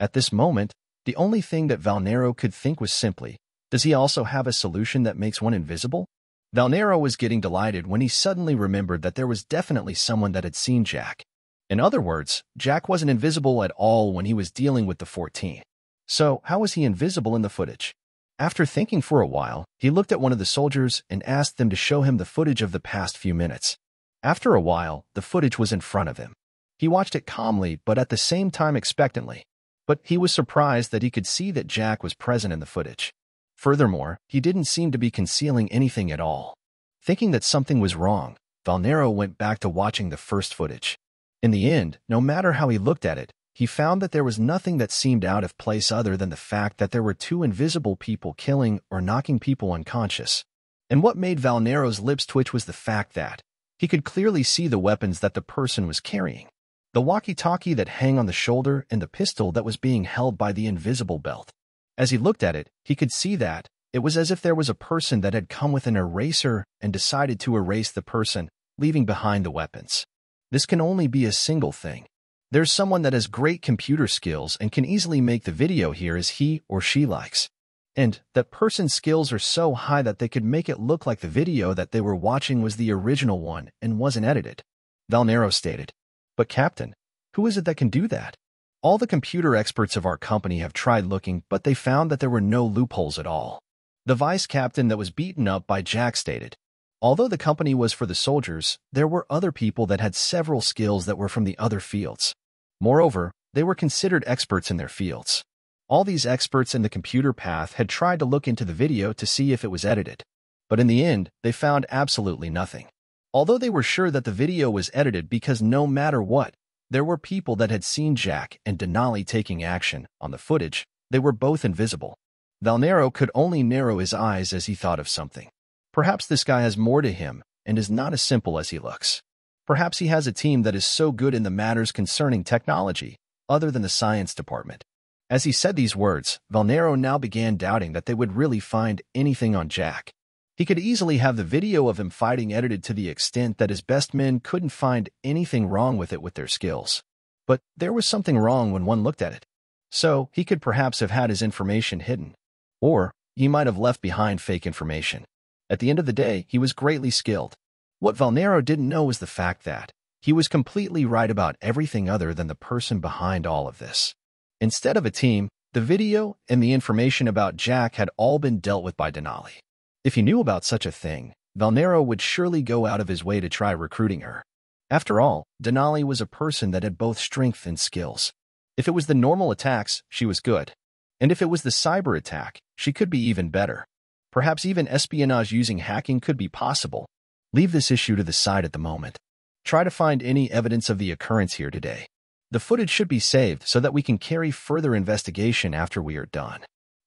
At this moment, the only thing that Valnero could think was simply, does he also have a solution that makes one invisible? Valnero was getting delighted when he suddenly remembered that there was definitely someone that had seen Jack. In other words, Jack wasn't invisible at all when he was dealing with the 14. So, how was he invisible in the footage? After thinking for a while, he looked at one of the soldiers and asked them to show him the footage of the past few minutes. After a while, the footage was in front of him. He watched it calmly, but at the same time expectantly. But he was surprised that he could see that Jack was present in the footage. Furthermore, he didn't seem to be concealing anything at all. Thinking that something was wrong, Valnero went back to watching the first footage. In the end, no matter how he looked at it, he found that there was nothing that seemed out of place other than the fact that there were two invisible people killing or knocking people unconscious. And what made Valnero's lips twitch was the fact that he could clearly see the weapons that the person was carrying. The walkie-talkie that hang on the shoulder and the pistol that was being held by the invisible belt. As he looked at it, he could see that it was as if there was a person that had come with an eraser and decided to erase the person, leaving behind the weapons. This can only be a single thing. There's someone that has great computer skills and can easily make the video here as he or she likes. And that person's skills are so high that they could make it look like the video that they were watching was the original one and wasn't edited. Valnero stated, But Captain, who is it that can do that? All the computer experts of our company have tried looking, but they found that there were no loopholes at all. The vice captain that was beaten up by Jack stated, Although the company was for the soldiers, there were other people that had several skills that were from the other fields. Moreover, they were considered experts in their fields. All these experts in the computer path had tried to look into the video to see if it was edited. But in the end, they found absolutely nothing. Although they were sure that the video was edited because no matter what, there were people that had seen Jack and Denali taking action. On the footage, they were both invisible. Valnero could only narrow his eyes as he thought of something. Perhaps this guy has more to him and is not as simple as he looks. Perhaps he has a team that is so good in the matters concerning technology, other than the science department. As he said these words, Valnero now began doubting that they would really find anything on Jack. He could easily have the video of him fighting edited to the extent that his best men couldn't find anything wrong with it with their skills. But there was something wrong when one looked at it. So he could perhaps have had his information hidden. Or he might have left behind fake information. At the end of the day, he was greatly skilled. What Valnero didn't know was the fact that he was completely right about everything other than the person behind all of this. Instead of a team, the video and the information about Jack had all been dealt with by Denali. If he knew about such a thing, Valnero would surely go out of his way to try recruiting her. After all, Denali was a person that had both strength and skills. If it was the normal attacks, she was good. And if it was the cyber attack, she could be even better. Perhaps even espionage using hacking could be possible. Leave this issue to the side at the moment. Try to find any evidence of the occurrence here today. The footage should be saved so that we can carry further investigation after we are done.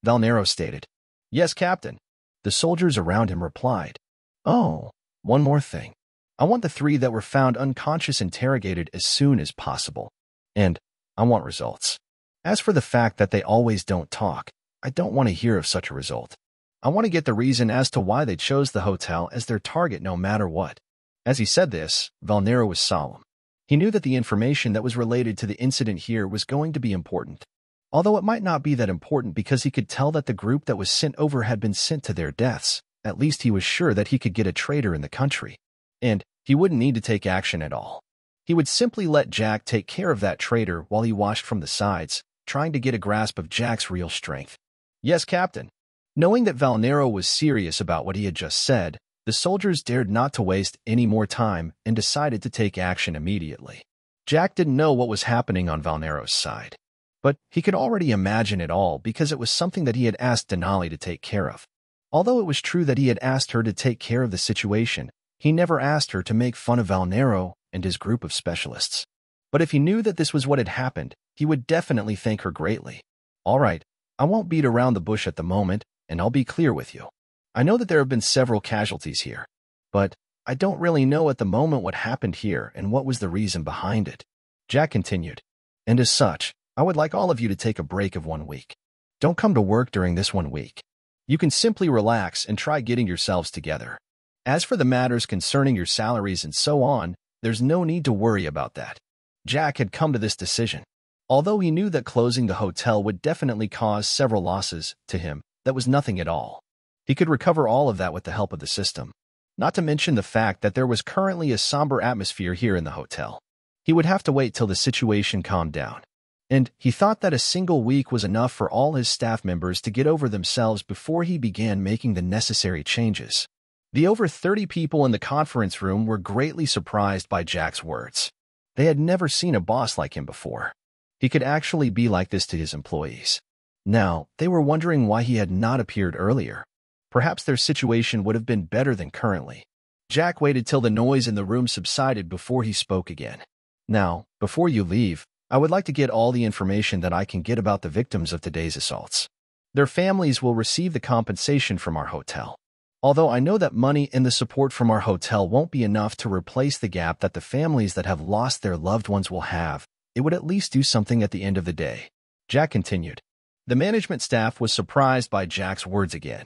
Valnero stated, Yes, Captain. The soldiers around him replied, Oh, one more thing. I want the three that were found unconscious interrogated as soon as possible. And I want results. As for the fact that they always don't talk, I don't want to hear of such a result. I want to get the reason as to why they chose the hotel as their target no matter what. As he said this, Valnero was solemn. He knew that the information that was related to the incident here was going to be important. Although it might not be that important because he could tell that the group that was sent over had been sent to their deaths, at least he was sure that he could get a traitor in the country. And he wouldn't need to take action at all. He would simply let Jack take care of that traitor while he watched from the sides, trying to get a grasp of Jack's real strength. Yes, Captain. Knowing that Valnero was serious about what he had just said, the soldiers dared not to waste any more time and decided to take action immediately. Jack didn't know what was happening on Valnero's side. But he could already imagine it all because it was something that he had asked Denali to take care of. Although it was true that he had asked her to take care of the situation, he never asked her to make fun of Valnero and his group of specialists. But if he knew that this was what had happened, he would definitely thank her greatly. All right, I won't beat around the bush at the moment, and I'll be clear with you. I know that there have been several casualties here, but I don't really know at the moment what happened here and what was the reason behind it. Jack continued, and as such, I would like all of you to take a break of one week. Don't come to work during this one week. You can simply relax and try getting yourselves together. As for the matters concerning your salaries and so on, there's no need to worry about that. Jack had come to this decision. Although he knew that closing the hotel would definitely cause several losses to him, that was nothing at all. He could recover all of that with the help of the system. Not to mention the fact that there was currently a somber atmosphere here in the hotel. He would have to wait till the situation calmed down. And he thought that a single week was enough for all his staff members to get over themselves before he began making the necessary changes. The over 30 people in the conference room were greatly surprised by Jack's words. They had never seen a boss like him before. He could actually be like this to his employees. Now, they were wondering why he had not appeared earlier. Perhaps their situation would have been better than currently. Jack waited till the noise in the room subsided before he spoke again. Now, before you leave, I would like to get all the information that I can get about the victims of today's assaults. Their families will receive the compensation from our hotel. Although I know that money and the support from our hotel won't be enough to replace the gap that the families that have lost their loved ones will have, it would at least do something at the end of the day. Jack continued. The management staff was surprised by Jack's words again.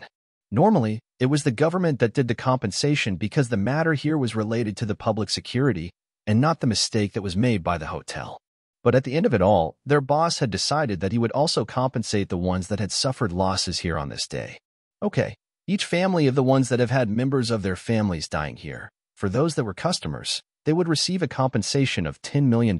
Normally, it was the government that did the compensation because the matter here was related to the public security and not the mistake that was made by the hotel. But at the end of it all, their boss had decided that he would also compensate the ones that had suffered losses here on this day. Okay, each family of the ones that have had members of their families dying here, for those that were customers, they would receive a compensation of $10 million.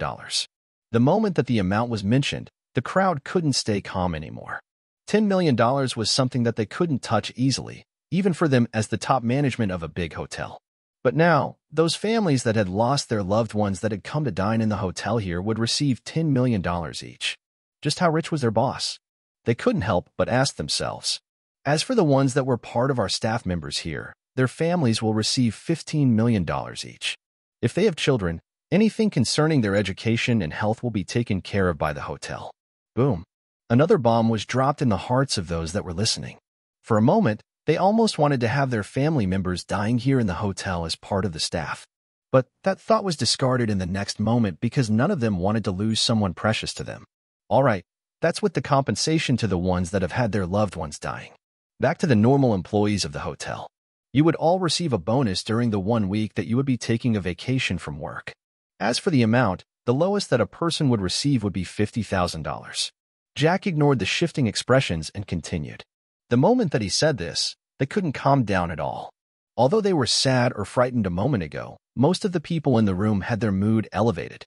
The moment that the amount was mentioned, the crowd couldn't stay calm anymore. $10 million was something that they couldn't touch easily, even for them as the top management of a big hotel. But now, those families that had lost their loved ones that had come to dine in the hotel here would receive $10 million each. Just how rich was their boss? They couldn't help but ask themselves. As for the ones that were part of our staff members here, their families will receive $15 million each. If they have children, anything concerning their education and health will be taken care of by the hotel. Boom. Another bomb was dropped in the hearts of those that were listening. For a moment, they almost wanted to have their family members dying here in the hotel as part of the staff. But that thought was discarded in the next moment because none of them wanted to lose someone precious to them. All right, that's with the compensation to the ones that have had their loved ones dying. Back to the normal employees of the hotel. You would all receive a bonus during the one week that you would be taking a vacation from work. As for the amount, the lowest that a person would receive would be $50,000. Jack ignored the shifting expressions and continued. The moment that he said this, they couldn't calm down at all. Although they were sad or frightened a moment ago, most of the people in the room had their mood elevated.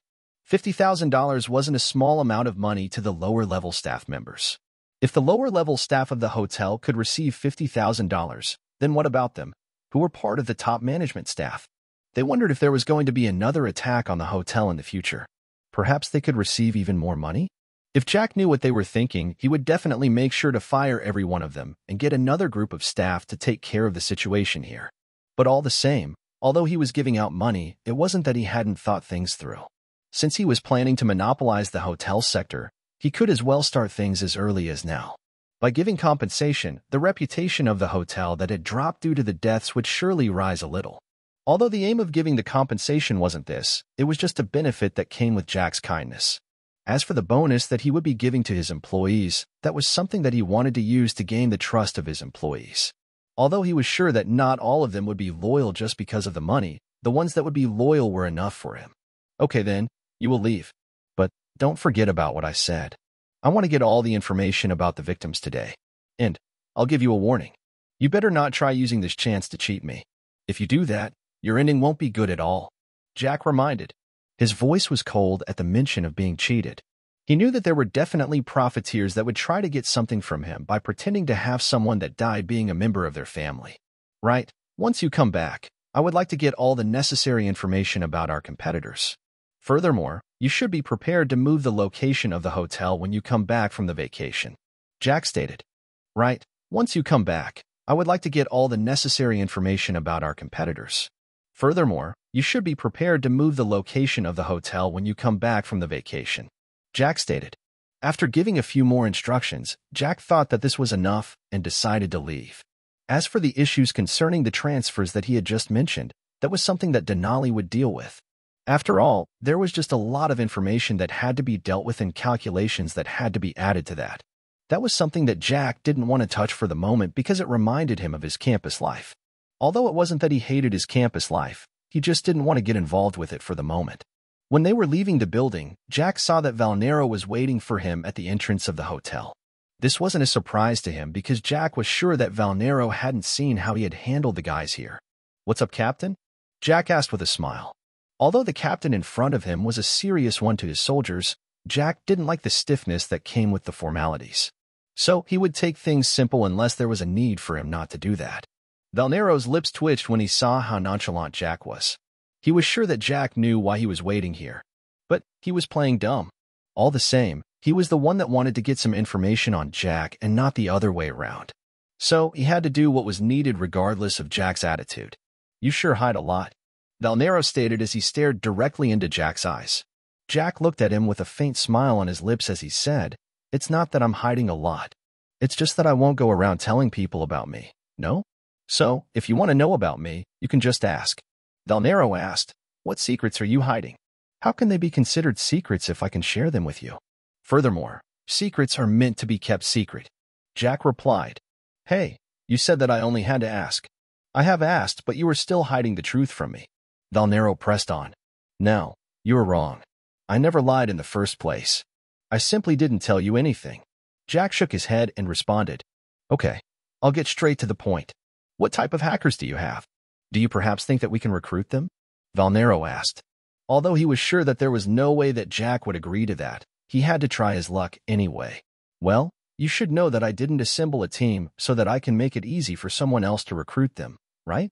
$50,000 wasn't a small amount of money to the lower-level staff members. If the lower-level staff of the hotel could receive $50,000, then what about them, who were part of the top management staff? They wondered if there was going to be another attack on the hotel in the future. Perhaps they could receive even more money? If Jack knew what they were thinking, he would definitely make sure to fire every one of them and get another group of staff to take care of the situation here. But all the same, although he was giving out money, it wasn't that he hadn't thought things through. Since he was planning to monopolize the hotel sector, he could as well start things as early as now. By giving compensation, the reputation of the hotel that had dropped due to the deaths would surely rise a little. Although the aim of giving the compensation wasn't this, it was just a benefit that came with Jack's kindness. As for the bonus that he would be giving to his employees, that was something that he wanted to use to gain the trust of his employees. Although he was sure that not all of them would be loyal just because of the money, the ones that would be loyal were enough for him. Okay then, you will leave. But don't forget about what I said. I want to get all the information about the victims today. And I'll give you a warning. You better not try using this chance to cheat me. If you do that, your ending won't be good at all. Jack reminded. His voice was cold at the mention of being cheated. He knew that there were definitely profiteers that would try to get something from him by pretending to have someone that died being a member of their family. Right, once you come back, I would like to get all the necessary information about our competitors. Furthermore, you should be prepared to move the location of the hotel when you come back from the vacation. Jack stated. Right, once you come back, I would like to get all the necessary information about our competitors. Furthermore, you should be prepared to move the location of the hotel when you come back from the vacation. Jack stated. After giving a few more instructions, Jack thought that this was enough and decided to leave. As for the issues concerning the transfers that he had just mentioned, that was something that Denali would deal with. After all, there was just a lot of information that had to be dealt with and calculations that had to be added to that. That was something that Jack didn't want to touch for the moment because it reminded him of his campus life. Although it wasn't that he hated his campus life, he just didn't want to get involved with it for the moment. When they were leaving the building, Jack saw that Valnero was waiting for him at the entrance of the hotel. This wasn't a surprise to him because Jack was sure that Valnero hadn't seen how he had handled the guys here. What's up, Captain? Jack asked with a smile. Although the captain in front of him was a serious one to his soldiers, Jack didn't like the stiffness that came with the formalities. So he would take things simple unless there was a need for him not to do that. Valnero's lips twitched when he saw how nonchalant Jack was. He was sure that Jack knew why he was waiting here. But he was playing dumb. All the same, he was the one that wanted to get some information on Jack and not the other way around. So he had to do what was needed regardless of Jack's attitude. You sure hide a lot. Valnero stated as he stared directly into Jack's eyes. Jack looked at him with a faint smile on his lips as he said, It's not that I'm hiding a lot. It's just that I won't go around telling people about me, no? So, if you want to know about me, you can just ask. Valnero asked, What secrets are you hiding? How can they be considered secrets if I can share them with you? Furthermore, secrets are meant to be kept secret. Jack replied, Hey, you said that I only had to ask. I have asked, but you are still hiding the truth from me. Valnero pressed on. No, you are wrong. I never lied in the first place. I simply didn't tell you anything. Jack shook his head and responded, Okay, I'll get straight to the point. What type of hackers do you have? Do you perhaps think that we can recruit them? Valnero asked. Although he was sure that there was no way that Jack would agree to that, he had to try his luck anyway. Well, you should know that I didn't assemble a team so that I can make it easy for someone else to recruit them, right?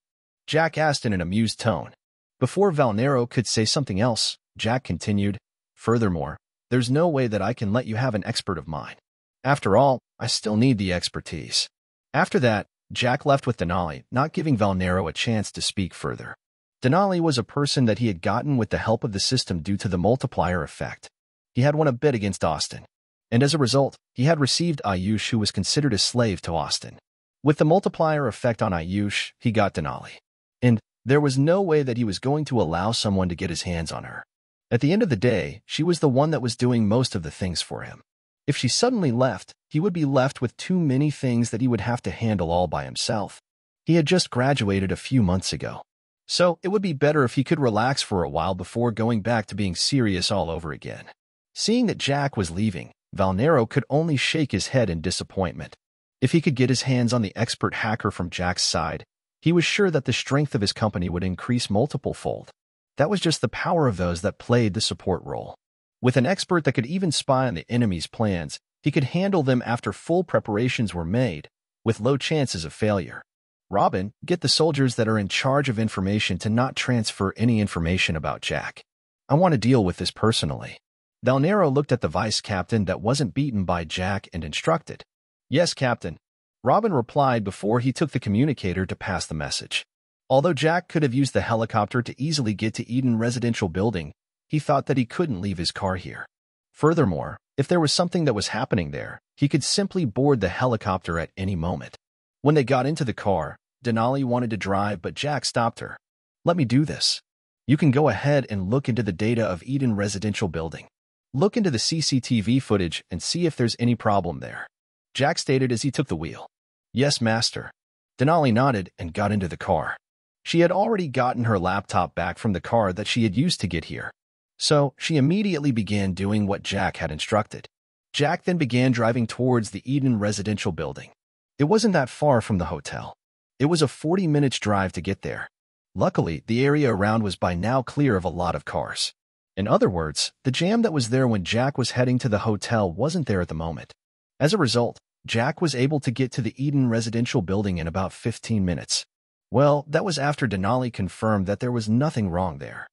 Jack asked in an amused tone. Before Valnero could say something else, Jack continued, Furthermore, there's no way that I can let you have an expert of mine. After all, I still need the expertise. After that, Jack left with Denali, not giving Valnero a chance to speak further. Denali was a person that he had gotten with the help of the system due to the multiplier effect. He had won a bid against Austin, and as a result, he had received Ayush who was considered a slave to Austin. With the multiplier effect on Ayush, he got Denali. And there was no way that he was going to allow someone to get his hands on her. At the end of the day, she was the one that was doing most of the things for him. If she suddenly left, he would be left with too many things that he would have to handle all by himself. He had just graduated a few months ago. So it would be better if he could relax for a while before going back to being serious all over again. Seeing that Jack was leaving, Valnero could only shake his head in disappointment. If he could get his hands on the expert hacker from Jack's side, he was sure that the strength of his company would increase multiple fold. That was just the power of those that played the support role. With an expert that could even spy on the enemy's plans, he could handle them after full preparations were made, with low chances of failure. Robin, get the soldiers that are in charge of information to not transfer any information about Jack. I want to deal with this personally. Valnero looked at the vice captain that wasn't beaten by Jack and instructed. Yes, captain. Robin replied before he took the communicator to pass the message. Although Jack could have used the helicopter to easily get to Eden Residential Building, he thought that he couldn't leave his car here. Furthermore, if there was something that was happening there, he could simply board the helicopter at any moment. When they got into the car, Denali wanted to drive, but Jack stopped her. Let me do this. You can go ahead and look into the data of Eden Residential Building. Look into the CCTV footage and see if there's any problem there. Jack stated as he took the wheel. Yes, master. Denali nodded and got into the car. She had already gotten her laptop back from the car that she had used to get here. So she immediately began doing what Jack had instructed. Jack then began driving towards the Eden residential building. It wasn't that far from the hotel. It was a 40 minutes drive to get there. Luckily, the area around was by now clear of a lot of cars. In other words, the jam that was there when Jack was heading to the hotel wasn't there at the moment. As a result, Jack was able to get to the Eden residential building in about 15 minutes. Well, that was after Denali confirmed that there was nothing wrong there.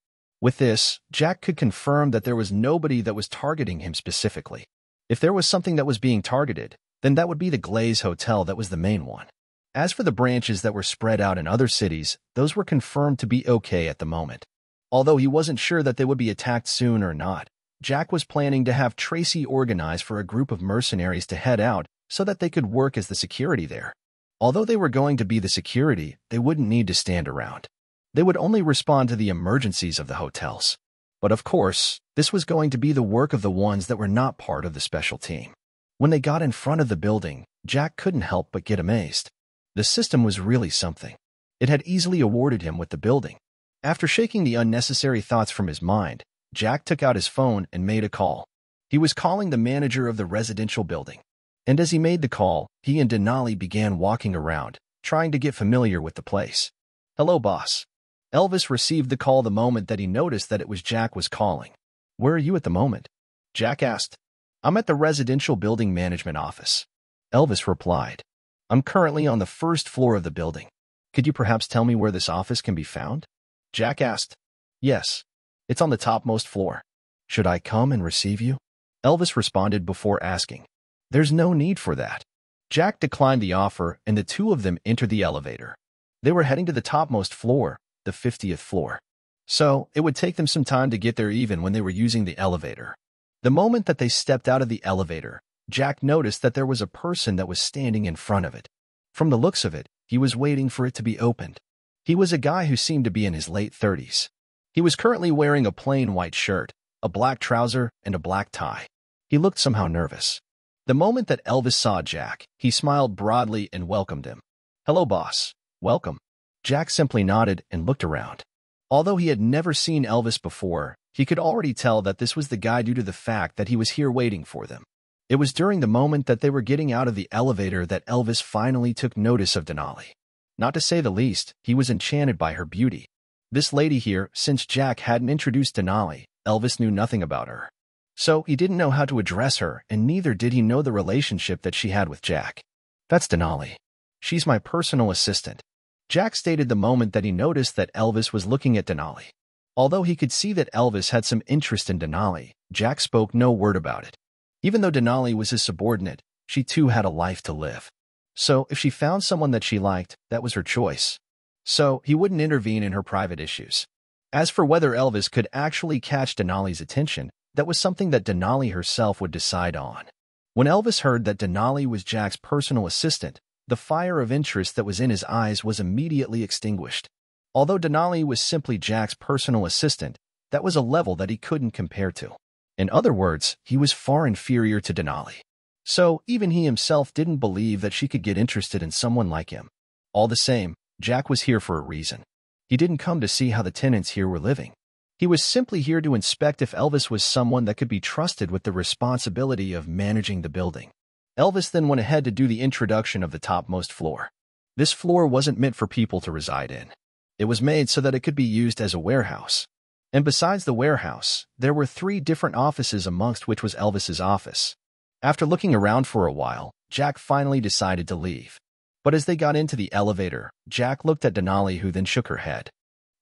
With this, Jack could confirm that there was nobody that was targeting him specifically. If there was something that was being targeted, then that would be the Glaze Hotel that was the main one. As for the branches that were spread out in other cities, those were confirmed to be okay at the moment. Although he wasn't sure that they would be attacked soon or not, Jack was planning to have Tracy organize for a group of mercenaries to head out so that they could work as the security there. Although they were going to be the security, they wouldn't need to stand around. They would only respond to the emergencies of the hotels. But of course, this was going to be the work of the ones that were not part of the special team. When they got in front of the building, Jack couldn't help but get amazed. The system was really something. It had easily awarded him with the building. After shaking the unnecessary thoughts from his mind, Jack took out his phone and made a call. He was calling the manager of the residential building. And as he made the call, he and Denali began walking around, trying to get familiar with the place. Hello, boss. Elvis received the call the moment that he noticed that it was Jack was calling. Where are you at the moment? Jack asked. I'm at the residential building management office. Elvis replied. I'm currently on the first floor of the building. Could you perhaps tell me where this office can be found? Jack asked. Yes. It's on the topmost floor. Should I come and receive you? Elvis responded before asking. There's no need for that. Jack declined the offer and the two of them entered the elevator. They were heading to the topmost floor, the 50th floor. So, it would take them some time to get there even when they were using the elevator. The moment that they stepped out of the elevator, Jack noticed that there was a person that was standing in front of it. From the looks of it, he was waiting for it to be opened. He was a guy who seemed to be in his late 30s. He was currently wearing a plain white shirt, a black trouser, and a black tie. He looked somehow nervous. The moment that Elvis saw Jack, he smiled broadly and welcomed him. Hello, boss. Welcome. Jack simply nodded and looked around. Although he had never seen Elvis before, he could already tell that this was the guy due to the fact that he was here waiting for them. It was during the moment that they were getting out of the elevator that Elvis finally took notice of Denali. Not to say the least, he was enchanted by her beauty. This lady here, since Jack hadn't introduced Denali, Elvis knew nothing about her. So he didn't know how to address her, and neither did he know the relationship that she had with Jack. That's Denali. She's my personal assistant. Jack stated the moment that he noticed that Elvis was looking at Denali. Although he could see that Elvis had some interest in Denali, Jack spoke no word about it. Even though Denali was his subordinate, she too had a life to live. So if she found someone that she liked, that was her choice. So he wouldn't intervene in her private issues. As for whether Elvis could actually catch Denali's attention, that was something that Denali herself would decide on. When Elvis heard that Denali was Jack's personal assistant, the fire of interest that was in his eyes was immediately extinguished. Although Denali was simply Jack's personal assistant, that was a level that he couldn't compare to. In other words, he was far inferior to Denali. So even he himself didn't believe that she could get interested in someone like him. All the same, Jack was here for a reason. He didn't come to see how the tenants here were living. He was simply here to inspect if Elvis was someone that could be trusted with the responsibility of managing the building. Elvis then went ahead to do the introduction of the topmost floor. This floor wasn't meant for people to reside in. It was made so that it could be used as a warehouse. And besides the warehouse, there were three different offices amongst which was Elvis's office. After looking around for a while, Jack finally decided to leave. But as they got into the elevator, Jack looked at Denali who then shook her head.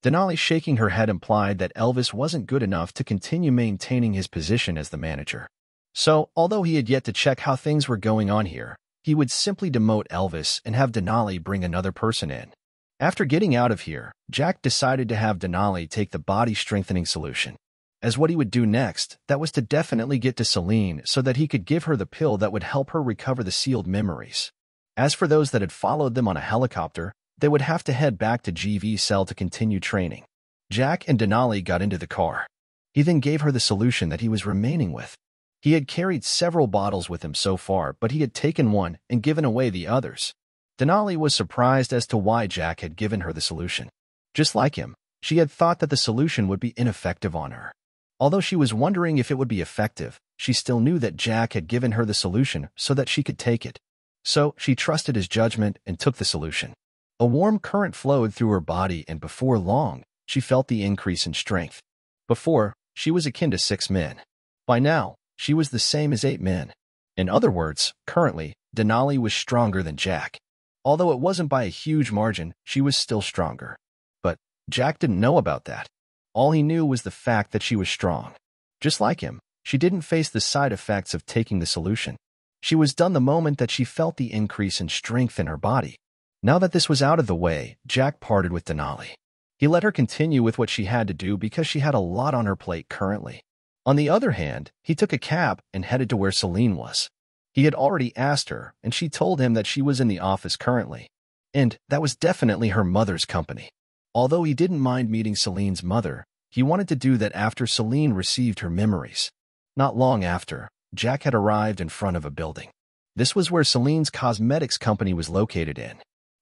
Denali shaking her head implied that Elvis wasn't good enough to continue maintaining his position as the manager. So, although he had yet to check how things were going on here, he would simply demote Elvis and have Denali bring another person in. After getting out of here, Jack decided to have Denali take the body-strengthening solution. As what he would do next, that was to definitely get to Celine so that he could give her the pill that would help her recover the sealed memories. As for those that had followed them on a helicopter, they would have to head back to GV cell to continue training. Jack and Denali got into the car. He then gave her the solution that he was remaining with. He had carried several bottles with him so far, but he had taken one and given away the others. Denali was surprised as to why Jack had given her the solution. Just like him, she had thought that the solution would be ineffective on her. Although she was wondering if it would be effective, she still knew that Jack had given her the solution so that she could take it. So she trusted his judgment and took the solution. A warm current flowed through her body and before long, she felt the increase in strength. Before, she was akin to six men. By now, she was the same as eight men. In other words, currently, Denali was stronger than Jack. Although it wasn't by a huge margin, she was still stronger. But Jack didn't know about that. All he knew was the fact that she was strong. Just like him, she didn't face the side effects of taking the solution. She was done the moment that she felt the increase in strength in her body. Now that this was out of the way, Jack parted with Denali. He let her continue with what she had to do because she had a lot on her plate currently. On the other hand, he took a cab and headed to where Celine was. He had already asked her, and she told him that she was in the office currently. And that was definitely her mother's company. Although he didn't mind meeting Celine's mother, he wanted to do that after Celine received her memories. Not long after, Jack had arrived in front of a building. This was where Celine's cosmetics company was located in.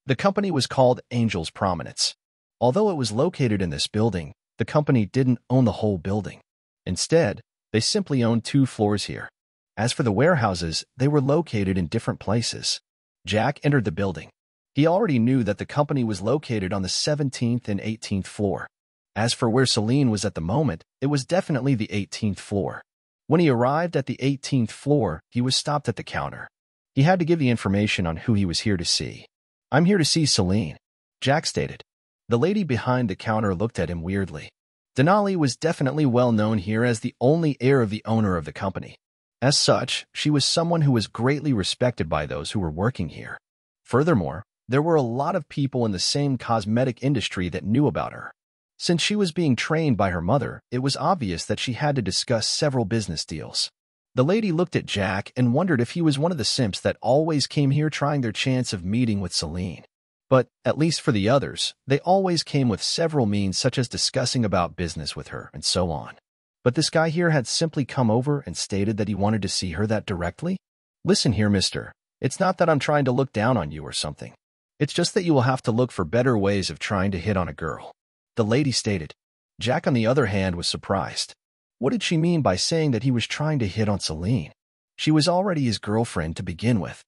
The company was called Angel's Prominence. Although it was located in this building, the company didn't own the whole building. Instead, they simply owned two floors here. As for the warehouses, they were located in different places. Jack entered the building. He already knew that the company was located on the 17th and 18th floor. As for where Celine was at the moment, it was definitely the 18th floor. When he arrived at the 18th floor, he was stopped at the counter. He had to give the information on who he was here to see. I'm here to see Celine, Jack stated. The lady behind the counter looked at him weirdly. Denali was definitely well known here as the only heir of the owner of the company. As such, she was someone who was greatly respected by those who were working here. Furthermore, there were a lot of people in the same cosmetic industry that knew about her. Since she was being trained by her mother, it was obvious that she had to discuss several business deals. The lady looked at Jack and wondered if he was one of the simps that always came here trying their chance of meeting with Celine. But, at least for the others, they always came with several means such as discussing about business with her and so on. But this guy here had simply come over and stated that he wanted to see her that directly? Listen here, mister. It's not that I'm trying to look down on you or something. It's just that you will have to look for better ways of trying to hit on a girl. The lady stated. Jack, on the other hand, was surprised. What did she mean by saying that he was trying to hit on Celine? She was already his girlfriend to begin with.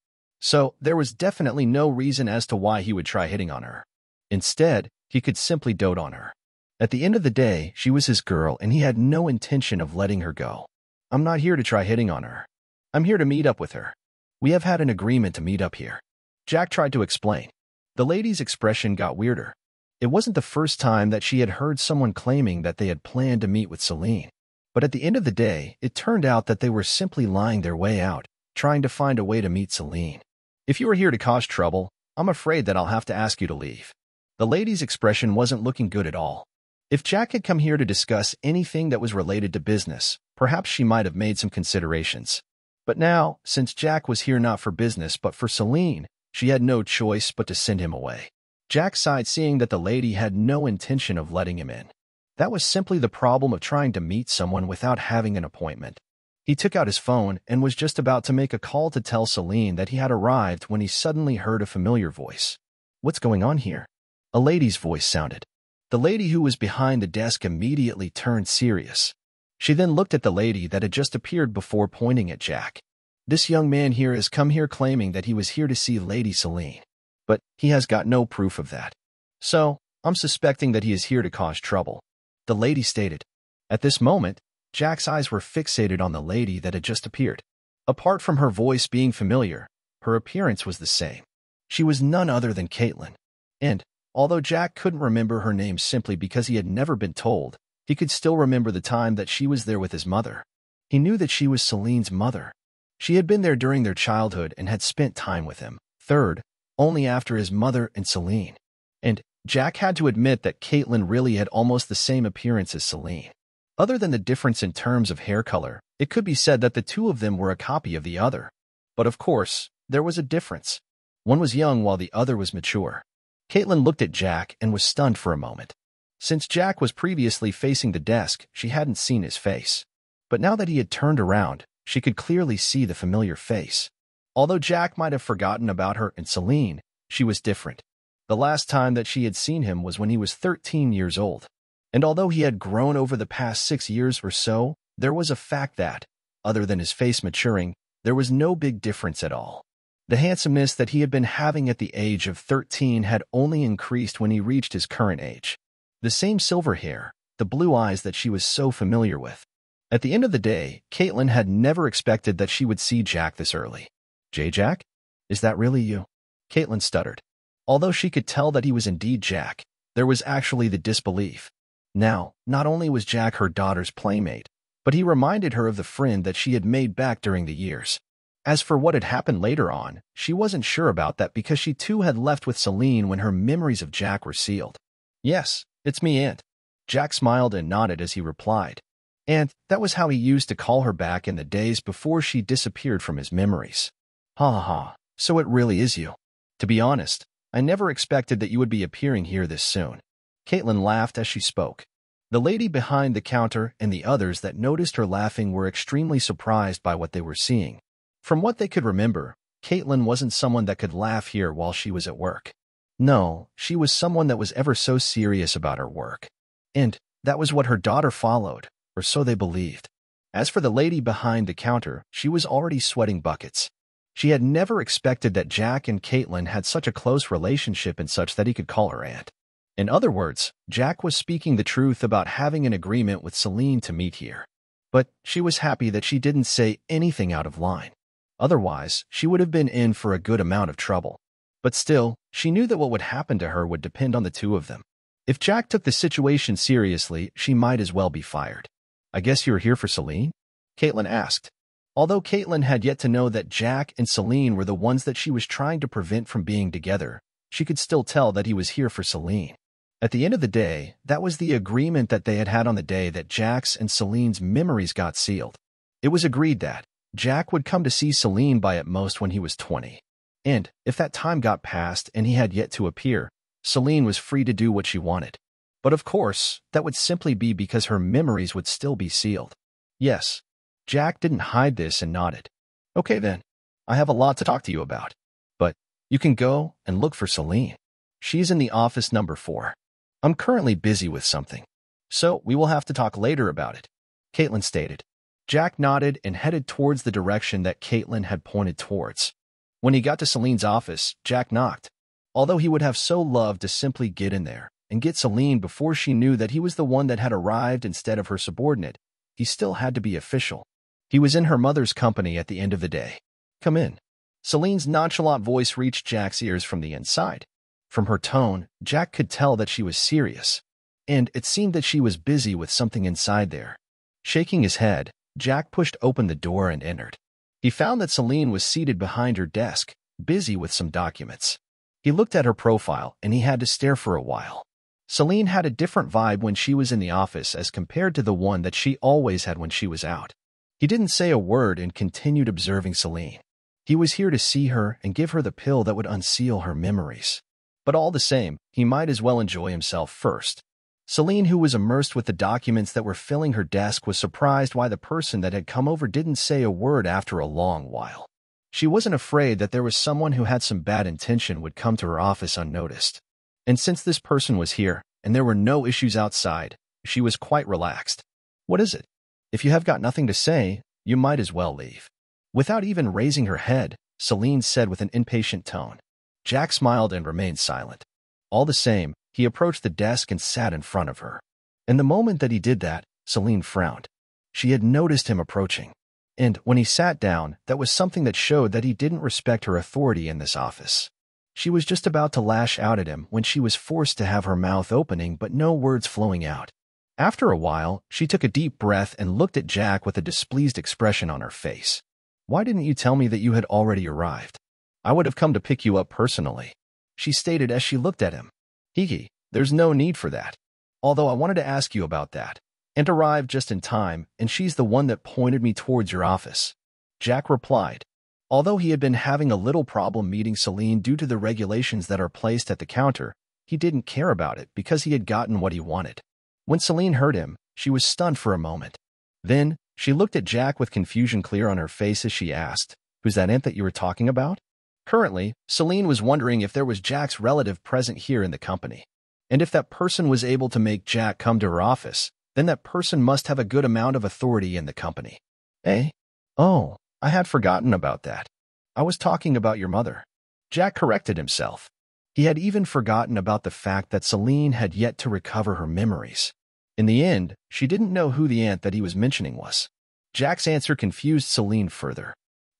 So there was definitely no reason as to why he would try hitting on her. Instead, he could simply dote on her. At the end of the day, she was his girl and he had no intention of letting her go. I'm not here to try hitting on her. I'm here to meet up with her. We have had an agreement to meet up here. Jack tried to explain. The lady's expression got weirder. It wasn't the first time that she had heard someone claiming that they had planned to meet with Celine. But at the end of the day, it turned out that they were simply lying their way out, trying to find a way to meet Celine. If you are here to cause trouble, I'm afraid that I'll have to ask you to leave. The lady's expression wasn't looking good at all. If Jack had come here to discuss anything that was related to business, perhaps she might have made some considerations. But now, since Jack was here not for business but for Celine, she had no choice but to send him away. Jack sighed seeing that the lady had no intention of letting him in. That was simply the problem of trying to meet someone without having an appointment. He took out his phone and was just about to make a call to tell Celine that he had arrived when he suddenly heard a familiar voice. What's going on here? A lady's voice sounded. The lady who was behind the desk immediately turned serious. She then looked at the lady that had just appeared before pointing at Jack. This young man here has come here claiming that he was here to see Lady Celine, but he has got no proof of that. So, I'm suspecting that he is here to cause trouble. The lady stated. At this moment, Jack's eyes were fixated on the lady that had just appeared. Apart from her voice being familiar, her appearance was the same. She was none other than Caitlin. And, although Jack couldn't remember her name simply because he had never been told, he could still remember the time that she was there with his mother. He knew that she was Celine's mother. She had been there during their childhood and had spent time with him. Third, only after his mother and Celine. And Jack had to admit that Caitlin really had almost the same appearance as Celine. Other than the difference in terms of hair color, it could be said that the two of them were a copy of the other. But of course, there was a difference. One was young while the other was mature. Caitlin looked at Jack and was stunned for a moment. Since Jack was previously facing the desk, she hadn't seen his face. But now that he had turned around, she could clearly see the familiar face. Although Jack might have forgotten about her and Celine, she was different. The last time that she had seen him was when he was 13 years old. And although he had grown over the past six years or so, there was a fact that, other than his face maturing, there was no big difference at all. The handsomeness that he had been having at the age of 13 had only increased when he reached his current age. The same silver hair, the blue eyes that she was so familiar with. At the end of the day, Caitlin had never expected that she would see Jack this early. J. Jack? Is that really you? Caitlin stuttered. Although she could tell that he was indeed Jack, there was actually the disbelief. Now, not only was Jack her daughter's playmate, but he reminded her of the friend that she had made back during the years. As for what had happened later on, she wasn't sure about that because she too had left with Celine when her memories of Jack were sealed. Yes, it's me, Aunt. Jack smiled and nodded as he replied. And that was how he used to call her back in the days before she disappeared from his memories. Ha ha ha, so it really is you. To be honest, I never expected that you would be appearing here this soon. Caitlin laughed as she spoke. The lady behind the counter and the others that noticed her laughing were extremely surprised by what they were seeing. From what they could remember, Caitlin wasn't someone that could laugh here while she was at work. No, she was someone that was ever so serious about her work. And that was what her daughter followed. or so they believed. As for the lady behind the counter, she was already sweating buckets. She had never expected that Jack and Caitlin had such a close relationship and such that he could call her aunt. In other words, Jack was speaking the truth about having an agreement with Celine to meet here. But she was happy that she didn't say anything out of line. Otherwise, she would have been in for a good amount of trouble. But still, she knew that what would happen to her would depend on the two of them. If Jack took the situation seriously, she might as well be fired. I guess you are here for Celine? Caitlin asked. Although Caitlin had yet to know that Jack and Celine were the ones that she was trying to prevent from being together, she could still tell that he was here for Celine. At the end of the day, that was the agreement that they had had on the day that Jack's and Celine's memories got sealed. It was agreed that Jack would come to see Celine by at most when he was 20. And if that time got past and he had yet to appear, Celine was free to do what she wanted. But of course, that would simply be because her memories would still be sealed. Yes, Jack didn't hide this and nodded. Okay then, I have a lot to talk to you about. But you can go and look for Celine. She's in the office number four. I'm currently busy with something, so we will have to talk later about it, Caitlin stated. Jack nodded and headed towards the direction that Caitlin had pointed towards. When he got to Celine's office, Jack knocked. Although he would have so loved to simply get in there and get Celine before she knew that he was the one that had arrived instead of her subordinate, he still had to be official. He was in her mother's company at the end of the day. Come in. Celine's nonchalant voice reached Jack's ears from the inside. From her tone, Jack could tell that she was serious, and it seemed that she was busy with something inside there. Shaking his head, Jack pushed open the door and entered. He found that Celine was seated behind her desk, busy with some documents. He looked at her profile, and he had to stare for a while. Celine had a different vibe when she was in the office as compared to the one that she always had when she was out. He didn't say a word and continued observing Celine. He was here to see her and give her the pill that would unseal her memories. But all the same, he might as well enjoy himself first. Celine, who was immersed with the documents that were filling her desk, was surprised why the person that had come over didn't say a word after a long while. She wasn't afraid that there was someone who had some bad intention would come to her office unnoticed. And since this person was here, and there were no issues outside, she was quite relaxed. What is it? If you have got nothing to say, you might as well leave. Without even raising her head, Celine said with an impatient tone. Jack smiled and remained silent. All the same, he approached the desk and sat in front of her. In the moment that he did that, Celine frowned. She had noticed him approaching. And when he sat down, that was something that showed that he didn't respect her authority in this office. She was just about to lash out at him when she was forced to have her mouth opening but no words flowing out. After a while, she took a deep breath and looked at Jack with a displeased expression on her face. Why didn't you tell me that you had already arrived? I would have come to pick you up personally, she stated as she looked at him. Hiki, there's no need for that. Although I wanted to ask you about that. And arrived just in time, and she's the one that pointed me towards your office. Jack replied. Although he had been having a little problem meeting Celine due to the regulations that are placed at the counter, he didn't care about it because he had gotten what he wanted. When Celine heard him, she was stunned for a moment. Then, she looked at Jack with confusion clear on her face as she asked, Who's that aunt that you were talking about? Currently, Celine was wondering if there was Jack's relative present here in the company. And if that person was able to make Jack come to her office, then that person must have a good amount of authority in the company. Eh? Oh, I had forgotten about that. I was talking about your mother. Jack corrected himself. He had even forgotten about the fact that Celine had yet to recover her memories. In the end, she didn't know who the aunt that he was mentioning was. Jack's answer confused Celine further.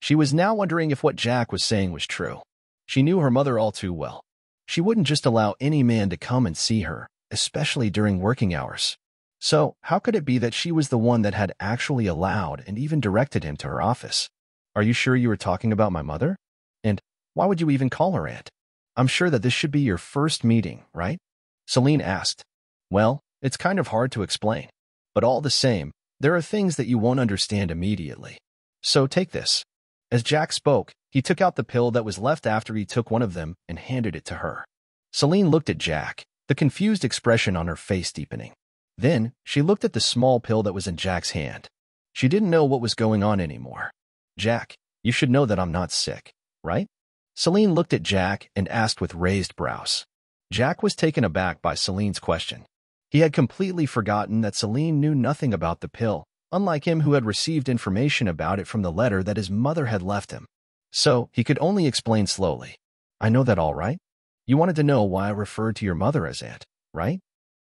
She was now wondering if what Jack was saying was true. She knew her mother all too well. She wouldn't just allow any man to come and see her, especially during working hours. So, how could it be that she was the one that had actually allowed and even directed him to her office? Are you sure you were talking about my mother? And why would you even call her aunt? I'm sure that this should be your first meeting, right? Celine asked. Well, it's kind of hard to explain. But all the same, there are things that you won't understand immediately. So take this. As Jack spoke, he took out the pill that was left after he took one of them and handed it to her. Celine looked at Jack, the confused expression on her face deepening. Then, she looked at the small pill that was in Jack's hand. She didn't know what was going on anymore. Jack, you should know that I'm not sick, right? Celine looked at Jack and asked with raised brows. Jack was taken aback by Celine's question. He had completely forgotten that Celine knew nothing about the pill, unlike him who had received information about it from the letter that his mother had left him. So, he could only explain slowly. I know that all right. You wanted to know why I referred to your mother as aunt, right?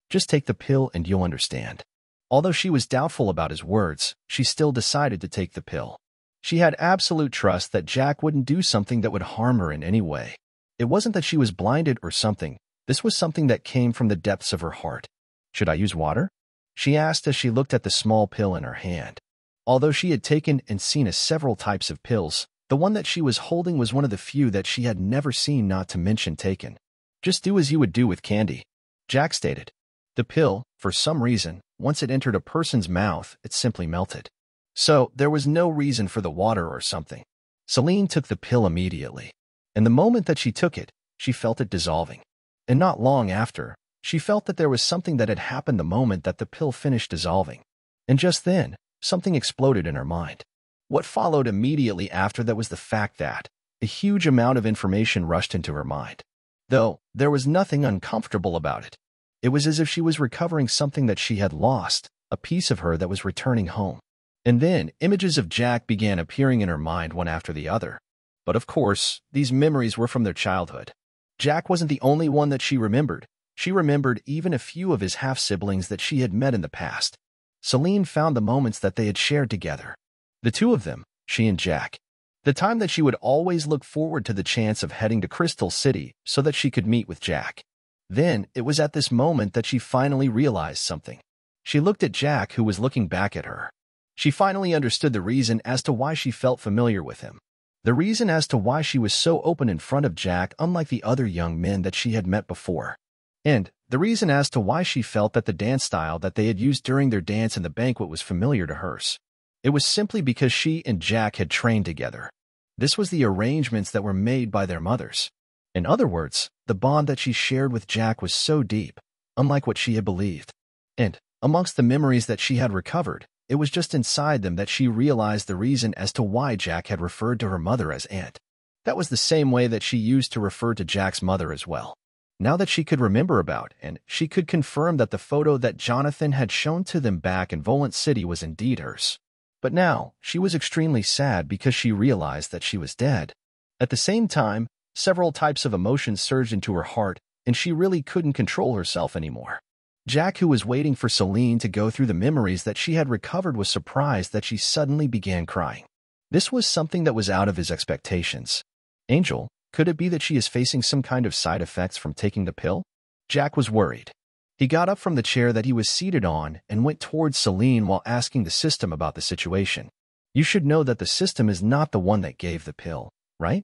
Just take the pill and you'll understand. Although she was doubtful about his words, she still decided to take the pill. She had absolute trust that Jack wouldn't do something that would harm her in any way. It wasn't that she was blinded or something. This was something that came from the depths of her heart. Should I use water? She asked as she looked at the small pill in her hand. Although she had taken and seen a several types of pills, the one that she was holding was one of the few that she had never seen not to mention taken. Just do as you would do with candy, Jack stated. The pill, for some reason, once it entered a person's mouth, it simply melted. So there was no reason for the water or something. Celine took the pill immediately. And the moment that she took it, she felt it dissolving. And not long after, she felt that there was something that had happened the moment that the pill finished dissolving. And just then, something exploded in her mind. What followed immediately after that was the fact that a huge amount of information rushed into her mind. Though there was nothing uncomfortable about it. It was as if she was recovering something that she had lost, a piece of her that was returning home. And then images of Jack began appearing in her mind one after the other. But of course, these memories were from their childhood. Jack wasn't the only one that she remembered. She remembered even a few of his half-siblings that she had met in the past. Celine found the moments that they had shared together. The two of them, she and Jack. The time that she would always look forward to the chance of heading to Crystal City so that she could meet with Jack. Then, it was at this moment that she finally realized something. She looked at Jack who was looking back at her. She finally understood the reason as to why she felt familiar with him. The reason as to why she was so open in front of Jack unlike the other young men that she had met before. And the reason as to why she felt that the dance style that they had used during their dance in the banquet was familiar to hers. It was simply because she and Jack had trained together. This was the arrangements that were made by their mothers. In other words, the bond that she shared with Jack was so deep, unlike what she had believed. And, amongst the memories that she had recovered, it was just inside them that she realized the reason as to why Jack had referred to her mother as aunt. That was the same way that she used to refer to Jack's mother as well. Now that she could remember about, and she could confirm that the photo that Jonathan had shown to them back in Volant City was indeed hers. But now, she was extremely sad because she realized that she was dead. At the same time, several types of emotions surged into her heart, and she really couldn't control herself anymore. Jack, who was waiting for Celine to go through the memories that she had recovered, was surprised that she suddenly began crying. This was something that was out of his expectations. Angel, could it be that she is facing some kind of side effects from taking the pill? Jack was worried. He got up from the chair that he was seated on and went towards Celine while asking the system about the situation. You should know that the system is not the one that gave the pill, right?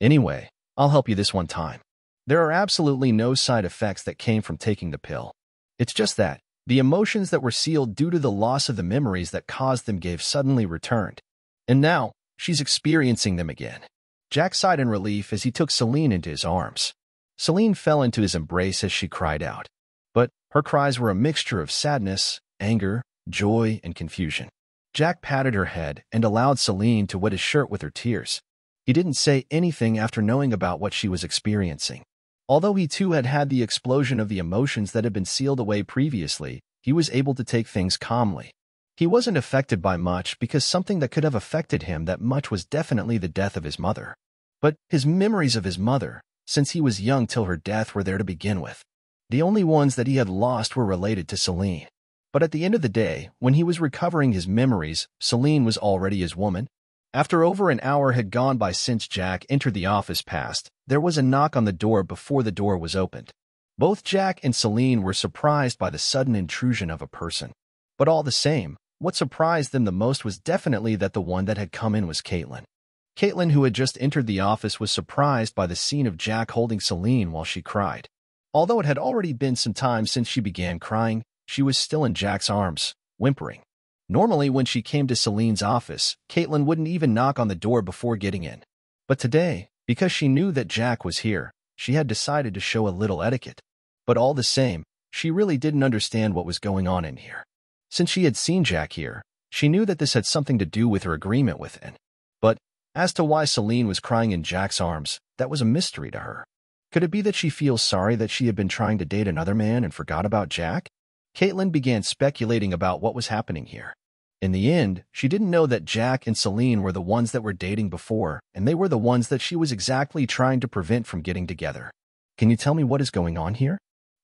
Anyway, I'll help you this one time. There are absolutely no side effects that came from taking the pill. It's just that the emotions that were sealed due to the loss of the memories that caused them gave suddenly returned. And now, she's experiencing them again. Jack sighed in relief as he took Celine into his arms. Celine fell into his embrace as she cried out. But her cries were a mixture of sadness, anger, joy, and confusion. Jack patted her head and allowed Celine to wet his shirt with her tears. He didn't say anything after knowing about what she was experiencing. Although he too had had the explosion of the emotions that had been sealed away previously, he was able to take things calmly. He wasn't affected by much because something that could have affected him that much was definitely the death of his mother. But his memories of his mother, since he was young till her death, were there to begin with. The only ones that he had lost were related to Celine. But at the end of the day, when he was recovering his memories, Celine was already his woman. After over an hour had gone by since Jack entered the office past, there was a knock on the door before the door was opened. Both Jack and Celine were surprised by the sudden intrusion of a person. But all the same, what surprised them the most was definitely that the one that had come in was Caitlin. Caitlin, who had just entered the office, was surprised by the scene of Jack holding Celine while she cried. Although it had already been some time since she began crying, she was still in Jack's arms, whimpering. Normally, when she came to Celine's office, Caitlin wouldn't even knock on the door before getting in. But today, because she knew that Jack was here, she had decided to show a little etiquette. But all the same, she really didn't understand what was going on in here. Since she had seen Jack here, she knew that this had something to do with her agreement with him. But as to why Celine was crying in Jack's arms, that was a mystery to her. Could it be that she feels sorry that she had been trying to date another man and forgot about Jack? Caitlin began speculating about what was happening here. In the end, she didn't know that Jack and Celine were the ones that were dating before, and they were the ones that she was exactly trying to prevent from getting together. Can you tell me what is going on here?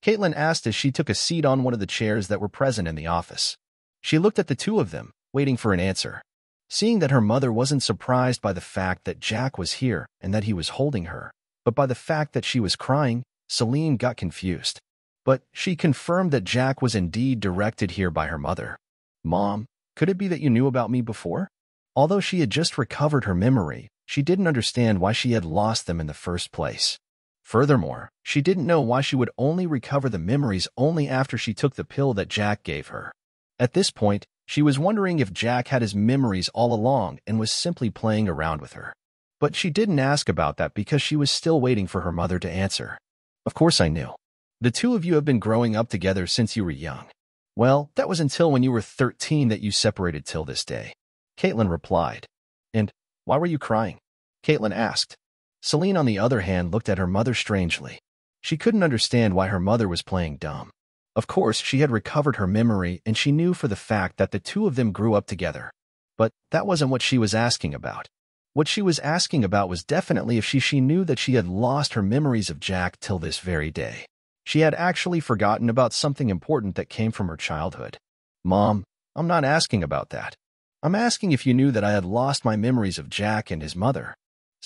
Caitlin asked as she took a seat on one of the chairs that were present in the office. She looked at the two of them, waiting for an answer. Seeing that her mother wasn't surprised by the fact that Jack was here and that he was holding her, but by the fact that she was crying, Celine got confused. But she confirmed that Jack was indeed directed here by her mother. Mom, could it be that you knew about me before? Although she had just recovered her memory, she didn't understand why she had lost them in the first place. Furthermore, she didn't know why she would only recover the memories only after she took the pill that Jack gave her. At this point, she was wondering if Jack had his memories all along and was simply playing around with her. But she didn't ask about that because she was still waiting for her mother to answer. Of course I knew. The two of you have been growing up together since you were young. Well, that was until when you were 13 that you separated till this day. Caitlin replied. And why were you crying? Caitlin asked. Celine, on the other hand, looked at her mother strangely. She couldn't understand why her mother was playing dumb. Of course, she had recovered her memory and she knew for the fact that the two of them grew up together. But that wasn't what she was asking about. What she was asking about was definitely if she, she knew that she had lost her memories of Jack till this very day. She had actually forgotten about something important that came from her childhood. Mom, I'm not asking about that. I'm asking if you knew that I had lost my memories of Jack and his mother.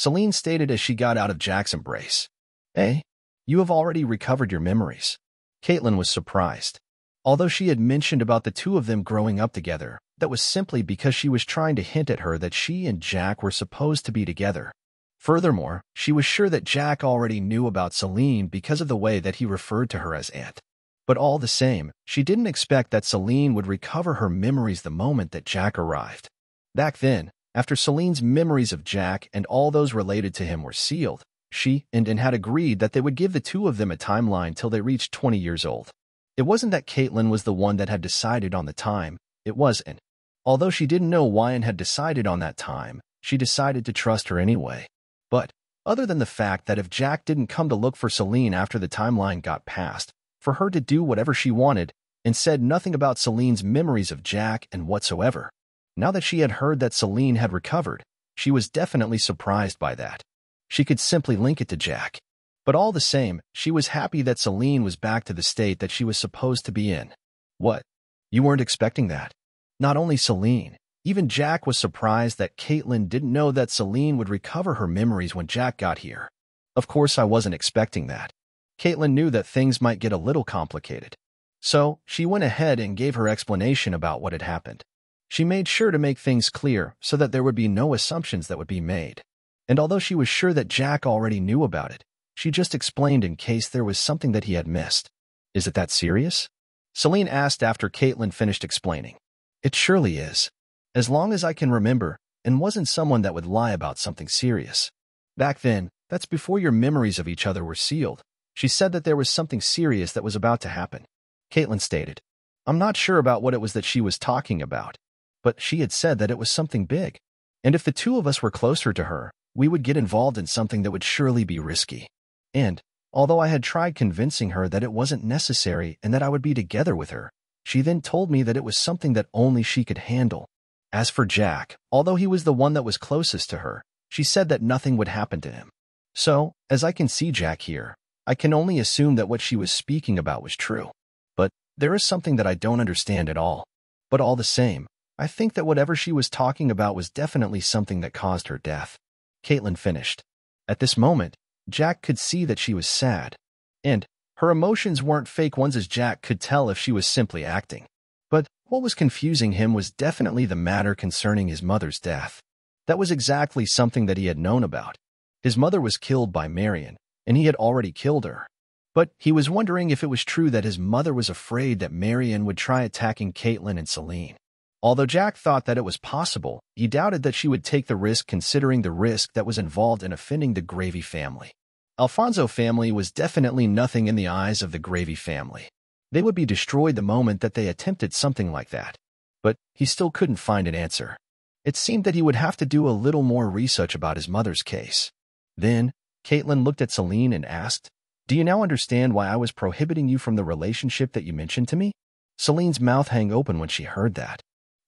Celine stated as she got out of Jack's embrace. Eh? You have already recovered your memories. Caitlin was surprised. Although she had mentioned about the two of them growing up together, that was simply because she was trying to hint at her that she and Jack were supposed to be together. Furthermore, she was sure that Jack already knew about Celine because of the way that he referred to her as Aunt. But all the same, she didn't expect that Celine would recover her memories the moment that Jack arrived. Back then, after Celine's memories of Jack and all those related to him were sealed, she and Anne had agreed that they would give the two of them a timeline till they reached 20 years old. It wasn't that Caitlin was the one that had decided on the time, it was Anne. Although she didn't know why Anne had decided on that time, she decided to trust her anyway. But, other than the fact that if Jack didn't come to look for Celine after the timeline got passed, for her to do whatever she wanted, and said nothing about Celine's memories of Jack and whatsoever. Now that she had heard that Celine had recovered, she was definitely surprised by that. She could simply link it to Jack. But all the same, she was happy that Celine was back to the state that she was supposed to be in. What? You weren't expecting that? Not only Celine, even Jack was surprised that Caitlin didn't know that Celine would recover her memories when Jack got here. Of course, I wasn't expecting that. Caitlin knew that things might get a little complicated. So, she went ahead and gave her explanation about what had happened. She made sure to make things clear so that there would be no assumptions that would be made. And although she was sure that Jack already knew about it, she just explained in case there was something that he had missed. Is it that serious? Celine asked after Caitlin finished explaining. It surely is. As long as I can remember, Anne wasn't someone that would lie about something serious. Back then, that's before your memories of each other were sealed. She said that there was something serious that was about to happen. Caitlin stated, I'm not sure about what it was that she was talking about, but she had said that it was something big. And if the two of us were closer to her, we would get involved in something that would surely be risky. And, although I had tried convincing her that it wasn't necessary and that I would be together with her, she then told me that it was something that only she could handle as for Jack, although he was the one that was closest to her, she said that nothing would happen to him. So, as I can see Jack here, I can only assume that what she was speaking about was true. But there is something that I don't understand at all. But all the same, I think that whatever she was talking about was definitely something that caused her death. Caitlin finished. At this moment, Jack could see that she was sad. And her emotions weren't fake ones as Jack could tell if she was simply acting. But what was confusing him was definitely the matter concerning his mother's death. That was exactly something that he had known about. His mother was killed by Marion, and he had already killed her. But he was wondering if it was true that his mother was afraid that Marion would try attacking Caitlin and Celine. Although Jack thought that it was possible, he doubted that she would take the risk considering the risk that was involved in offending the Gravy family. Alfonso family was definitely nothing in the eyes of the Gravy family. They would be destroyed the moment that they attempted something like that. But he still couldn't find an answer. It seemed that he would have to do a little more research about his mother's case. Then, Caitlin looked at Celine and asked, Do you now understand why I was prohibiting you from the relationship that you mentioned to me? Celine's mouth hung open when she heard that.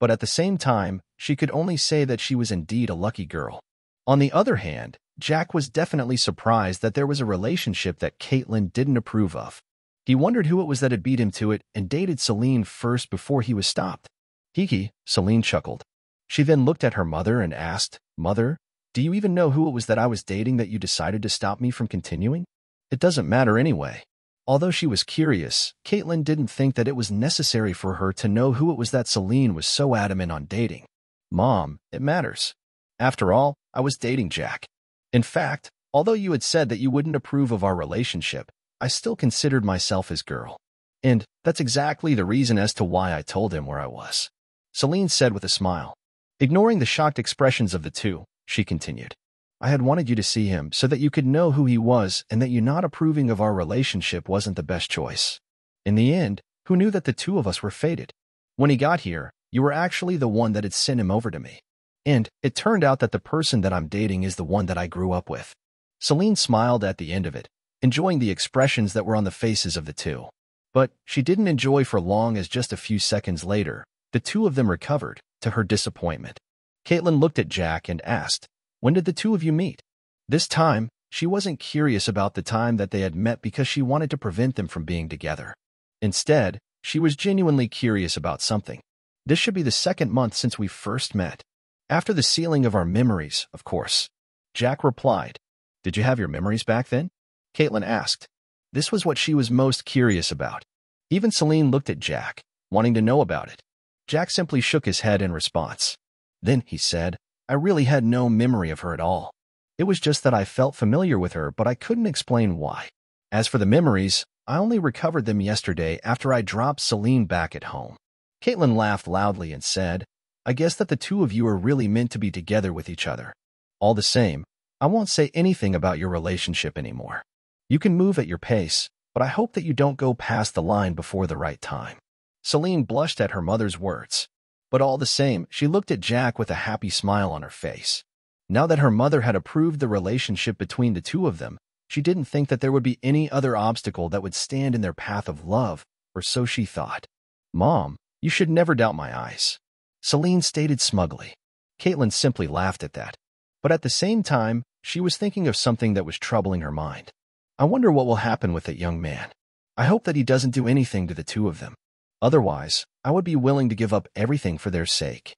But at the same time, she could only say that she was indeed a lucky girl. On the other hand, Jack was definitely surprised that there was a relationship that Caitlin didn't approve of. He wondered who it was that had beat him to it and dated Celine first before he was stopped. Kiki, Celine chuckled. She then looked at her mother and asked, Mother, do you even know who it was that I was dating that you decided to stop me from continuing? It doesn't matter anyway. Although she was curious, Caitlin didn't think that it was necessary for her to know who it was that Celine was so adamant on dating. Mom, it matters. After all, I was dating Jack. In fact, although you had said that you wouldn't approve of our relationship, I still considered myself his girl. And that's exactly the reason as to why I told him where I was. Celine said with a smile. Ignoring the shocked expressions of the two, she continued. I had wanted you to see him so that you could know who he was and that you not approving of our relationship wasn't the best choice. In the end, who knew that the two of us were fated? When he got here, you were actually the one that had sent him over to me. And it turned out that the person that I'm dating is the one that I grew up with. Celine smiled at the end of it, enjoying the expressions that were on the faces of the two. But she didn't enjoy for long as just a few seconds later, the two of them recovered, to her disappointment. Caitlin looked at Jack and asked, when did the two of you meet? This time, she wasn't curious about the time that they had met because she wanted to prevent them from being together. Instead, she was genuinely curious about something. This should be the second month since we first met. After the sealing of our memories, of course. Jack replied, Did you have your memories back then? Caitlin asked. This was what she was most curious about. Even Celine looked at Jack, wanting to know about it. Jack simply shook his head in response. Then he said, I really had no memory of her at all. It was just that I felt familiar with her, but I couldn't explain why. As for the memories, I only recovered them yesterday after I dropped Celine back at home. Caitlin laughed loudly and said, I guess that the two of you are really meant to be together with each other. All the same, I won't say anything about your relationship anymore. You can move at your pace, but I hope that you don't go past the line before the right time. Celine blushed at her mother's words. But all the same, she looked at Jack with a happy smile on her face. Now that her mother had approved the relationship between the two of them, she didn't think that there would be any other obstacle that would stand in their path of love, or so she thought. Mom, you should never doubt my eyes. Celine stated smugly. Caitlin simply laughed at that. But at the same time, she was thinking of something that was troubling her mind. I wonder what will happen with that young man. I hope that he doesn't do anything to the two of them. Otherwise, I would be willing to give up everything for their sake.